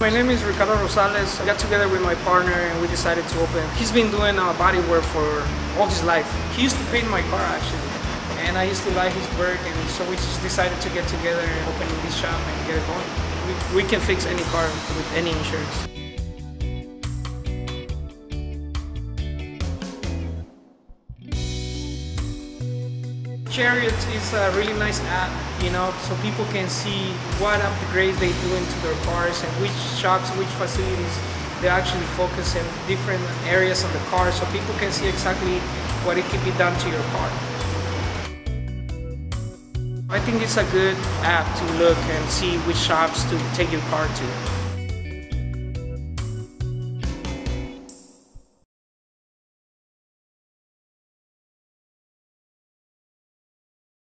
My name is Ricardo Rosales. I got together with my partner and we decided to open. He's been doing uh, body work for all his life. He used to paint my car actually. And I used to like his work and so we just decided to get together and open this shop and get it going. We, we can fix any car with any insurance. Chariot is a really nice app, you know, so people can see what upgrades they do into their cars and which shops, which facilities they actually focus in different areas of the car so people can see exactly what it can be done to your car. I think it's a good app to look and see which shops to take your car to.